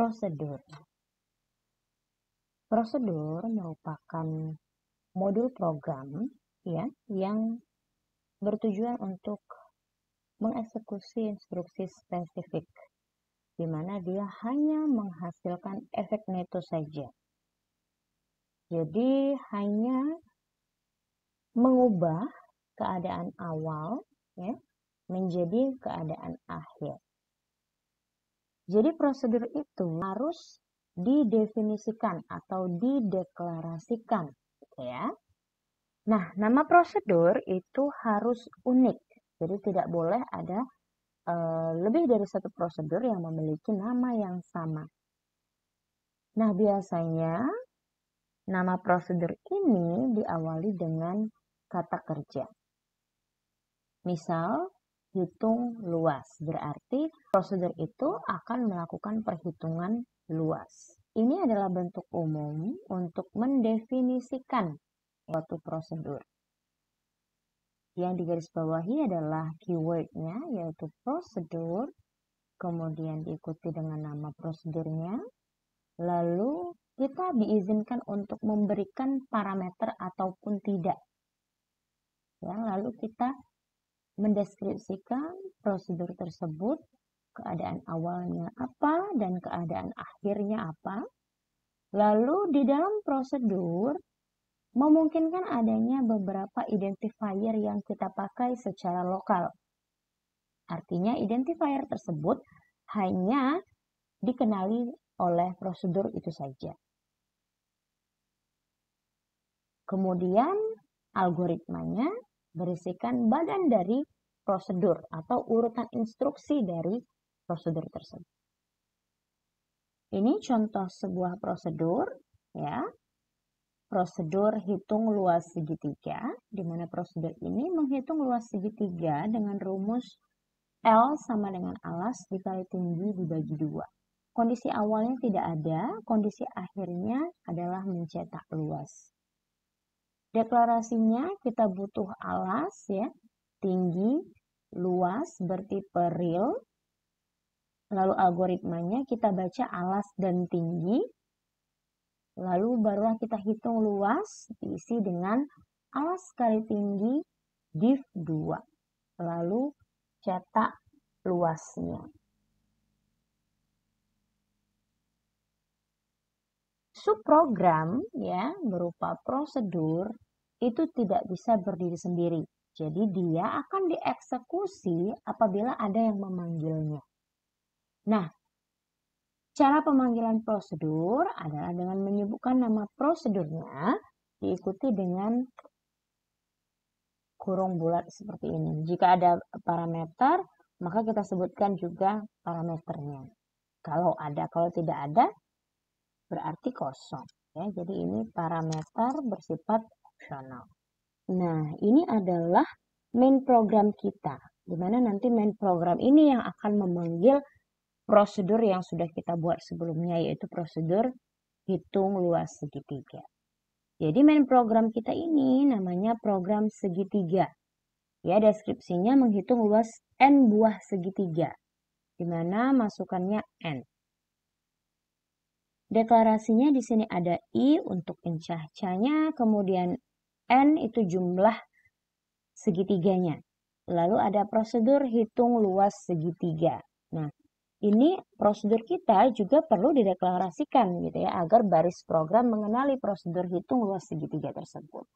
Prosedur. Prosedur merupakan modul program ya yang bertujuan untuk mengeksekusi instruksi spesifik di mana dia hanya menghasilkan efek neto saja. Jadi hanya mengubah keadaan awal ya menjadi keadaan akhir. Jadi prosedur itu harus didefinisikan atau dideklarasikan ya. Nah, nama prosedur itu harus unik. Jadi tidak boleh ada uh, lebih dari satu prosedur yang memiliki nama yang sama. Nah, biasanya nama prosedur ini diawali dengan kata kerja. Misal, hitung luas. Berarti prosedur itu akan melakukan perhitungan luas. Ini adalah bentuk umum untuk mendefinisikan suatu prosedur. Yang digarisbawahi adalah keywordnya yaitu prosedur, kemudian diikuti dengan nama prosedurnya, lalu kita diizinkan untuk memberikan parameter ataupun tidak. Ya, lalu kita mendeskripsikan prosedur tersebut, keadaan awalnya apa dan keadaan akhirnya apa. Lalu di dalam prosedur memungkinkan adanya beberapa identifier yang kita pakai secara lokal. Artinya identifier tersebut hanya dikenali oleh prosedur itu saja. Kemudian algoritmanya berisikan badan dari prosedur atau urutan instruksi dari prosedur tersebut. Ini contoh sebuah prosedur ya. Prosedur hitung luas segitiga di mana prosedur ini menghitung luas segitiga dengan rumus L sama dengan alas dikali tinggi dibagi dua. Kondisi awalnya tidak ada, kondisi akhirnya adalah mencetak luas. Deklarasinya kita butuh alas ya, tinggi, luas, bertipe real. Lalu algoritmanya kita baca alas dan tinggi. Lalu barulah kita hitung luas diisi dengan alas kali tinggi div 2. Lalu cetak luasnya. Subprogram ya berupa prosedur itu tidak bisa berdiri sendiri. Jadi dia akan dieksekusi apabila ada yang memanggilnya. Nah, cara pemanggilan prosedur adalah dengan menyebutkan nama prosedurnya diikuti dengan kurung bulat seperti ini. Jika ada parameter, maka kita sebutkan juga parameternya. Kalau ada, kalau tidak ada, berarti kosong. Ya, jadi ini parameter bersifat opsional. Nah, ini adalah main program kita, di mana nanti main program ini yang akan memanggil prosedur yang sudah kita buat sebelumnya, yaitu prosedur hitung luas segitiga. Jadi main program kita ini namanya program segitiga. Ya, deskripsinya menghitung luas n buah segitiga, di mana masukannya n. Deklarasinya di sini ada I untuk pencah-cahnya, kemudian N itu jumlah segitiganya. Lalu ada prosedur hitung luas segitiga. Nah, ini prosedur kita juga perlu dideklarasikan gitu ya agar baris program mengenali prosedur hitung luas segitiga tersebut.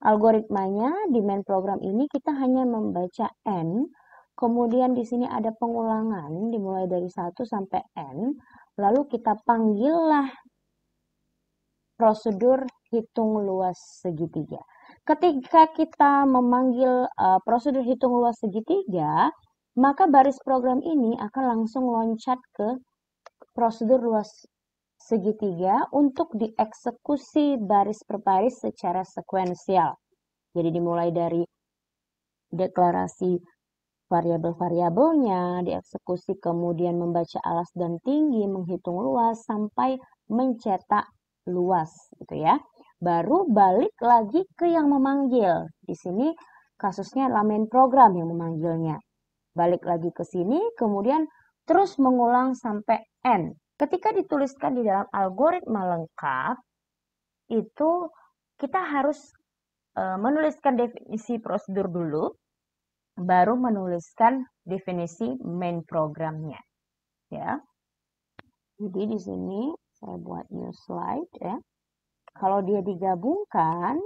Algoritmanya di main program ini kita hanya membaca n, kemudian di sini ada pengulangan dimulai dari 1 sampai n, Lalu kita panggillah prosedur hitung luas segitiga. Ketika kita memanggil uh, prosedur hitung luas segitiga, maka baris program ini akan langsung loncat ke prosedur luas segitiga untuk dieksekusi baris per baris secara sekuensial. Jadi dimulai dari deklarasi variabel-variabelnya, dieksekusi kemudian membaca alas dan tinggi, menghitung luas sampai mencetak luas gitu ya. Baru balik lagi ke yang memanggil. Di sini kasusnya adalah program yang memanggilnya. Balik lagi ke sini kemudian terus mengulang sampai n Ketika dituliskan di dalam algoritma lengkap, itu kita harus e, menuliskan definisi prosedur dulu, baru menuliskan definisi main programnya. Ya. Jadi di sini saya buat new slide ya. Kalau dia digabungkan,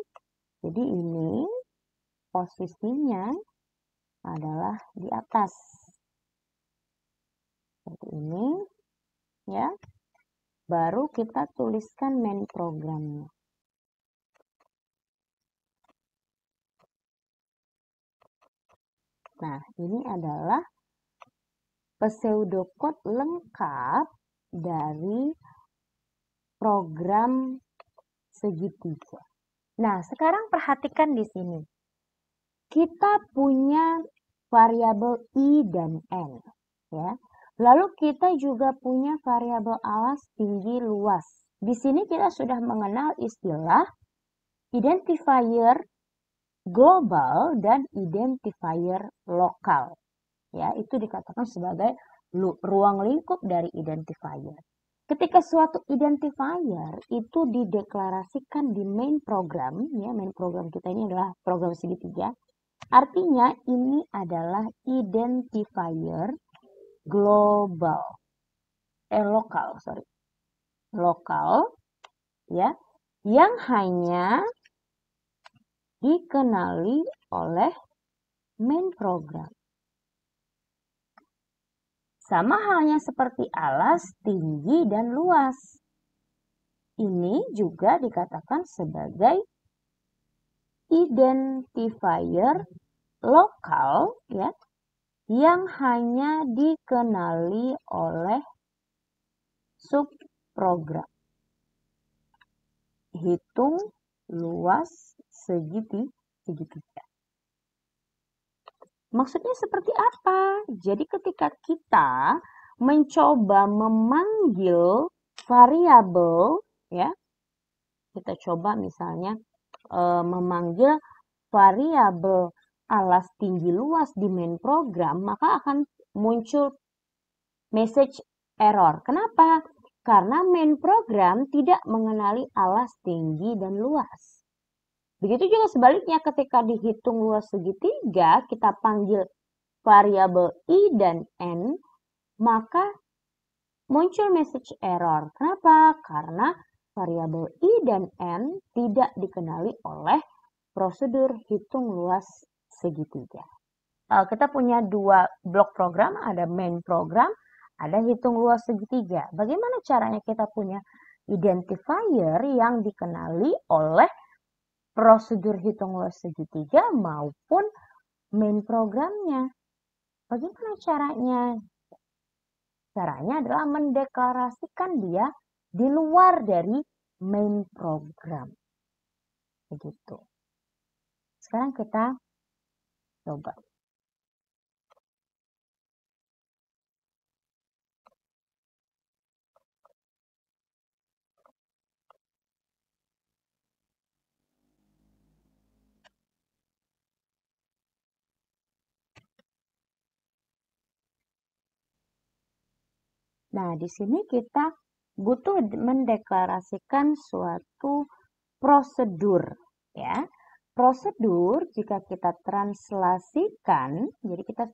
jadi ini posisinya adalah di atas. Seperti ini, ya. Baru kita tuliskan main programnya. Nah, ini adalah pseudocode lengkap dari program segitiga. Nah, sekarang perhatikan di sini. Kita punya variabel i dan n, ya. Lalu kita juga punya variabel alas tinggi luas. Di sini kita sudah mengenal istilah identifier global dan identifier lokal. Ya, itu dikatakan sebagai ruang lingkup dari identifier. Ketika suatu identifier itu dideklarasikan di main program, ya main program kita ini adalah program segitiga, artinya ini adalah identifier global, eh lokal, sorry, lokal, ya, yang hanya dikenali oleh main program. Sama halnya seperti alas, tinggi, dan luas. Ini juga dikatakan sebagai identifier lokal ya yang hanya dikenali oleh subprogram. Hitung luas segiti segitiga. Maksudnya seperti apa? Jadi ketika kita mencoba memanggil variabel ya, kita coba misalnya e, memanggil variabel alas tinggi luas di main program, maka akan muncul message error. Kenapa? Karena main program tidak mengenali alas tinggi dan luas. Begitu juga sebaliknya ketika dihitung luas segitiga, kita panggil variabel i dan n, maka muncul message error. Kenapa? Karena variabel i dan n tidak dikenali oleh prosedur hitung luas segitiga. Uh, kita punya dua blok program, ada main program, ada hitung luas segitiga. Bagaimana caranya kita punya identifier yang dikenali oleh prosedur hitung luas segitiga maupun main programnya. Bagaimana caranya? Caranya adalah mendeklarasikan dia di luar dari main program. Begitu. Sekarang kita coba. Nah, di sini kita butuh mendeklarasikan suatu prosedur ya. Prosedur jika kita translasikan, jadi kita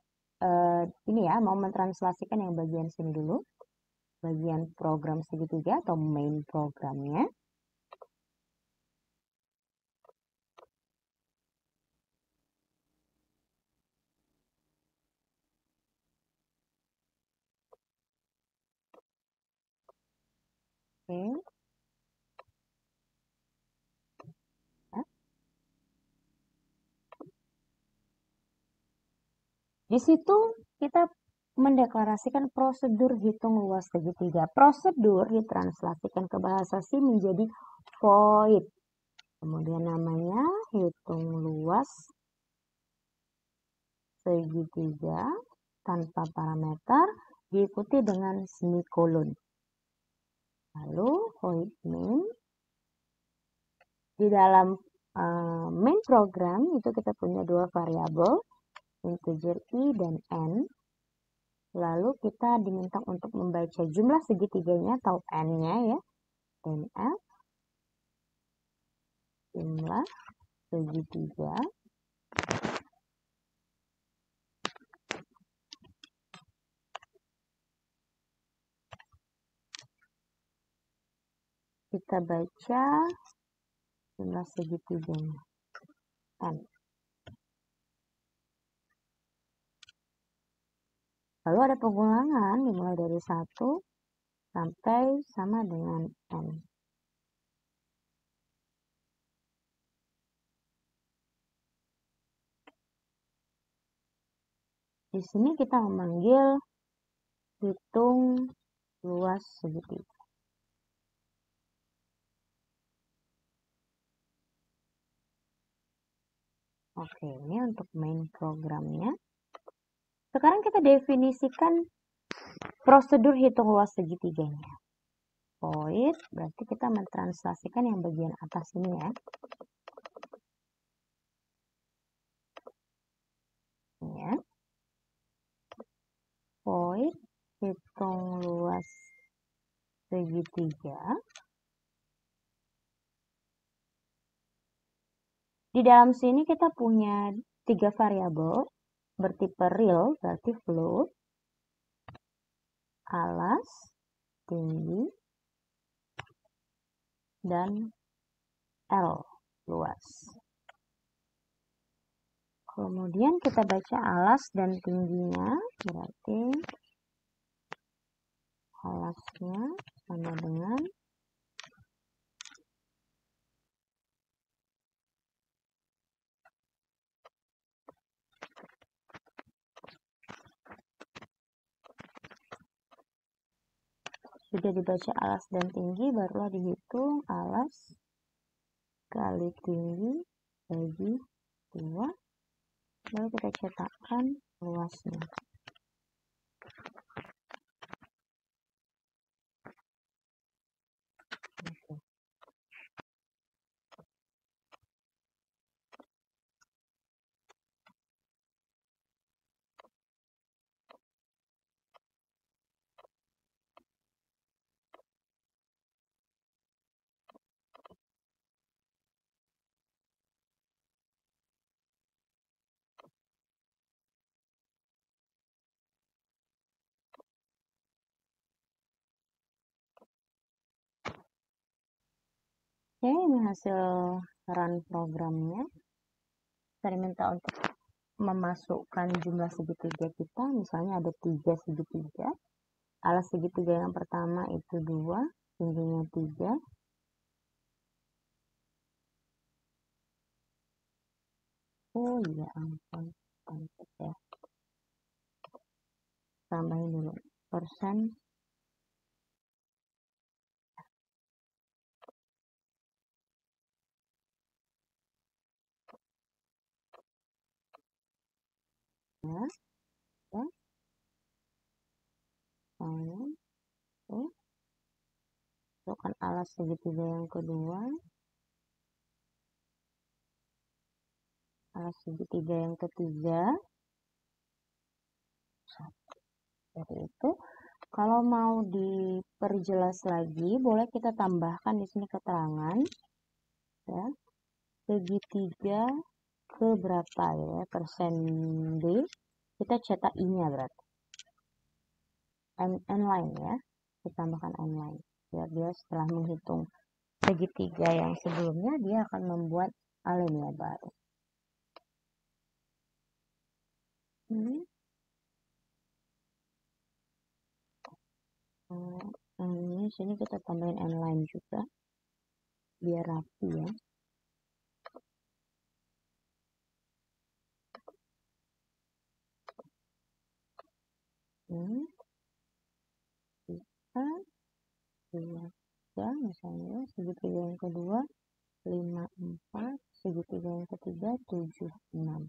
eh, ini ya mau mentranslasikan yang bagian sini dulu. Bagian program segitiga atau main programnya. Oke. Di situ kita mendeklarasikan prosedur hitung luas segitiga. Prosedur ditranslasikan ke bahasa C menjadi void. Kemudian namanya hitung luas segitiga tanpa parameter diikuti dengan semikolon. Lalu void main. Di dalam uh, main program itu kita punya dua variabel, integer i dan n. Lalu kita diminta untuk membaca jumlah segitiganya atau N-nya ya. Dan F jumlah segitiga kita baca jumlah segitiganya N. Lalu ada pengulangan dimulai dari 1 sampai sama dengan N. Di sini kita memanggil hitung luas segitiga. Oke, ini untuk main programnya. Sekarang kita definisikan prosedur hitung luas segitiganya. Void, berarti kita mentranslasikan yang bagian atas ini ya. ya. Void, hitung luas segitiga. Di dalam sini kita punya tiga variabel bertipe real, berarti float, alas, tinggi, dan L, luas. Kemudian kita baca alas dan tingginya, berarti alasnya sama dengan sudah dibaca alas dan tinggi barulah dihitung alas kali tinggi bagi dua. Lalu kita cetakkan luasnya Oke, ini hasil run programnya. Saya diminta untuk memasukkan jumlah segitiga kita. Misalnya ada tiga segitiga. Alas segitiga yang pertama itu dua, tingginya tiga. Oh iya ampun, pantas ya. Tambahin dulu persen ya ya oh masukkan alas segitiga yang kedua alas segitiga yang ketiga Jadi itu kalau mau diperjelas lagi boleh kita tambahkan di sini keterangan ya segitiga ke berapa ya persen D? Kita cetak I nya berarti. N, N line ya. Kita tambahkan N line. Biar dia setelah menghitung segitiga yang sebelumnya dia akan membuat alinea baru. Hmm. Nah, ini sini kita tambahin N line juga. Biar rapi ya ini bisa dua tiga misalnya segitiga yang kedua lima empat segitiga yang ketiga tujuh enam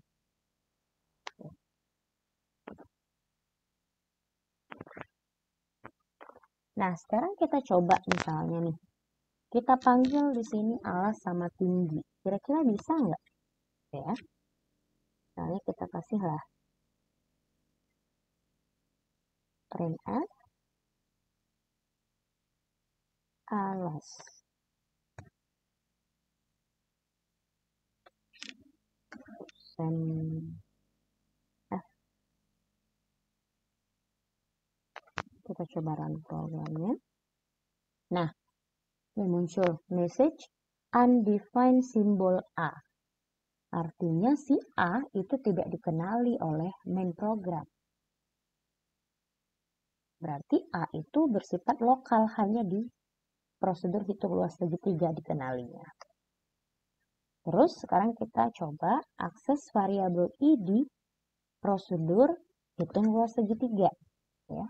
Nah, sekarang kita coba misalnya nih. Kita panggil di sini alas sama tinggi. Kira-kira bisa nggak? Ya. Misalnya kita kasih lah a alas. Send F kita coba run programnya. Nah ini muncul message undefined symbol A. Artinya si A itu tidak dikenali oleh main program Berarti A itu bersifat lokal hanya di prosedur hitung luas segitiga dikenalinya. Terus sekarang kita coba akses variabel i di prosedur hitung luas segitiga. Ya.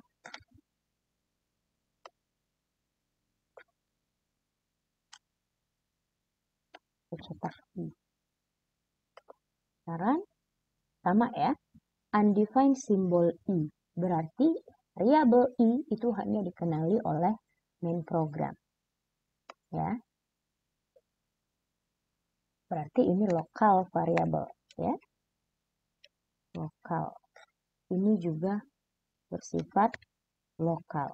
Cetak i. Sekarang sama ya, undefined symbol i. Berarti Variabel i itu hanya dikenali oleh main program. Ya. Berarti ini lokal variabel, ya. Lokal. Ini juga bersifat lokal.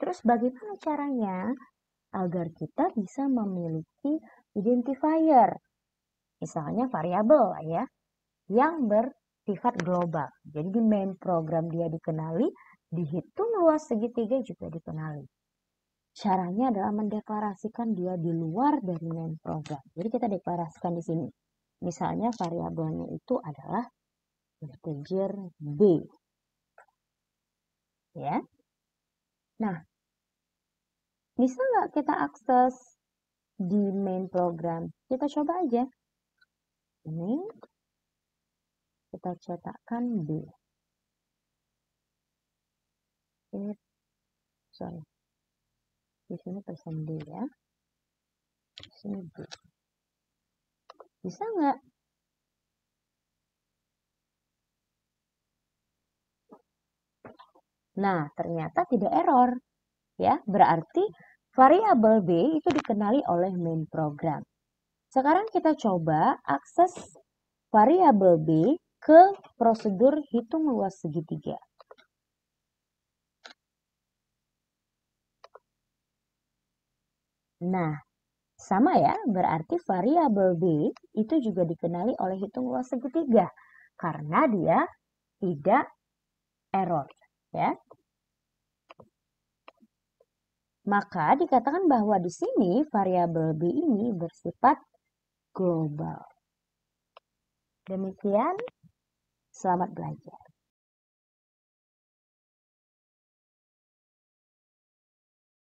Terus bagaimana caranya agar kita bisa memiliki identifier? Misalnya variabel ya, yang ber sifat global. Jadi di main program dia dikenali, dihitung luas segitiga juga dikenali. Caranya adalah mendeklarasikan dia di luar dari main program. Jadi kita deklarasikan di sini. Misalnya variabelnya itu adalah integer b. Ya. Nah, bisa nggak kita akses di main program? Kita coba aja. Ini kita cetakkan B. Ini, sorry, di sini persen D ya. Di sini B. Bisa nggak? Nah, ternyata tidak error. Ya, berarti variabel B itu dikenali oleh main program. Sekarang kita coba akses variabel B ke prosedur hitung luas segitiga. Nah, sama ya, berarti variabel B itu juga dikenali oleh hitung luas segitiga karena dia tidak error, ya. Maka dikatakan bahwa di sini variabel B ini bersifat global. Demikian సమర్థులయ్యారు